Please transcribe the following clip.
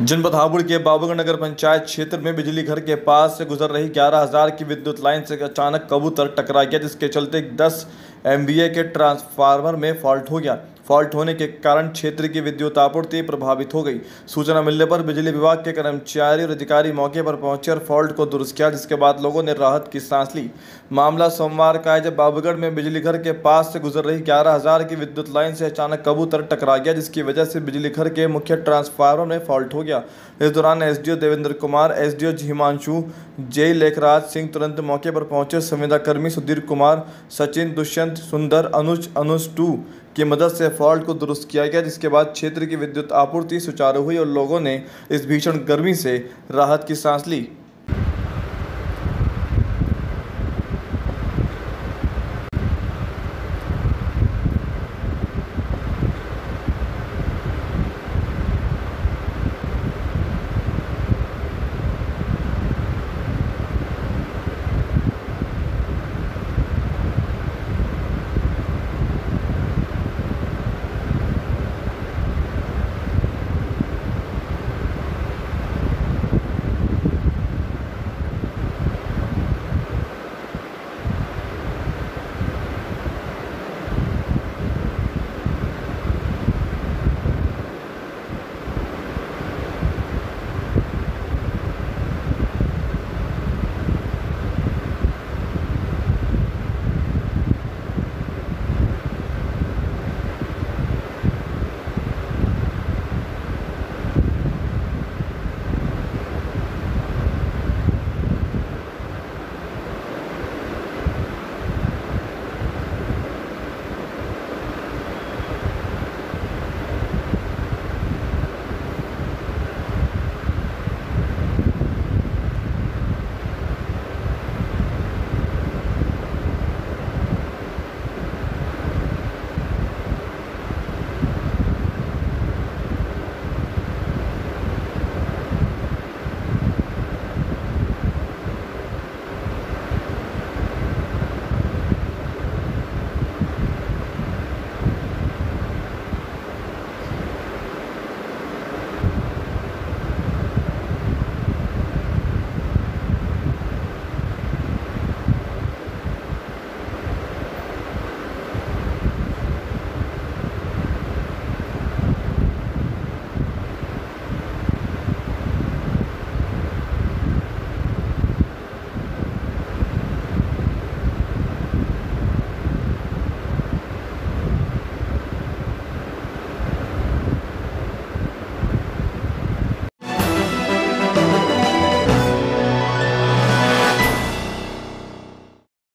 जनपद हापुड़ के बाबूगढ़ नगर पंचायत क्षेत्र में बिजली घर के पास से गुजर रही 11,000 की विद्युत लाइन से अचानक कबूतर टकरा गया जिसके चलते 10 एमवीए के ट्रांसफार्मर में फॉल्ट हो गया। फॉल्ट होने के कारण क्षेत्र की विद्युत आपूर्ति प्रभावित हो गई। सूचना मिलने पर बिजली विभाग के कर्मचारी और अधिकारी मौके पर पहुँचे और फॉल्ट को दुरुस्त किया, जिसके बाद लोगों ने राहत की सांस ली। मामला सोमवार का है, जब बाबूगढ़ में बिजली घर के पास से गुजर रही ग्यारह हज़ार की विद्युत लाइन से अचानक कबूतर टकरा गया, जिसकी वजह से बिजली घर के मुख्य ट्रांसफार्मर में फॉल्ट हो गया। इस दौरान एसडीओ देवेंद्र कुमार, एसडीओ हिमांशु जय लेखराज सिंह तुरंत मौके पर पहुँचे। संविदा कर्मी सुधीर कुमार, सचिन दुष्यंत, सुंदर, अनुज अनुज टू की मदद से फॉल्ट को दुरुस्त किया गया, जिसके बाद क्षेत्र की विद्युत आपूर्ति सुचारू हुई और लोगों ने इस भीषण गर्मी से राहत की सांस ली।